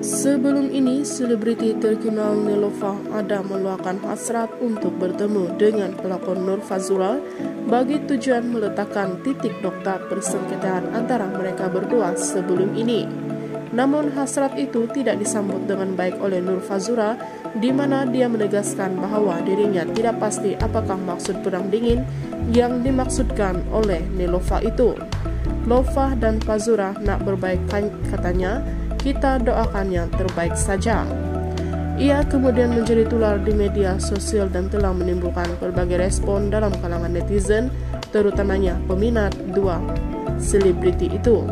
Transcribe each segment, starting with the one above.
Sebelum ini, selebriti terkenal Nelofa ada meluahkan hasrat untuk bertemu dengan pelakon Nur Fazura bagi tujuan meletakkan titik nokta persengketaan antara mereka berdua sebelum ini. Namun hasrat itu tidak disambut dengan baik oleh Nur Fazura di mana dia menegaskan bahwa dirinya tidak pasti apakah maksud perang dingin yang dimaksudkan oleh Nelofa itu. Lova dan Fazura nak berbaik katanya, kita doakan yang terbaik saja. Ia kemudian menjadi tular di media sosial dan telah menimbulkan berbagai respon dalam kalangan netizen, terutamanya peminat dua selebriti itu.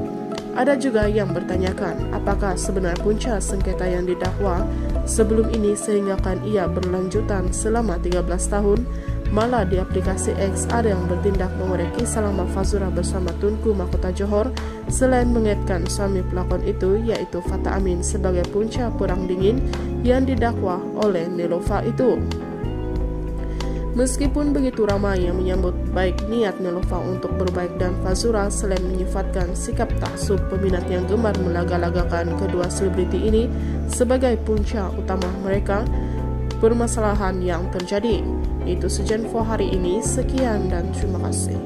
Ada juga yang bertanyakan apakah sebenarnya punca sengketa yang didakwa sebelum ini sehingga kan ia berlanjutan selama 13 tahun Malah di aplikasi X ada yang bertindak mengoreki Salama Fazura bersama Tunku Mahkota Johor selain mengaitkan suami pelakon itu yaitu Fata Amin sebagai punca perang dingin yang didakwa oleh Nelofa itu. Meskipun begitu ramai yang menyambut baik niat Nelofa untuk berbaik dan Fazura selain menyifatkan sikap taksub peminat yang gemar melaga-lagakan kedua selebriti ini sebagai punca utama mereka, permasalahan yang terjadi. Itu saja info hari ini. Sekian dan terima kasih.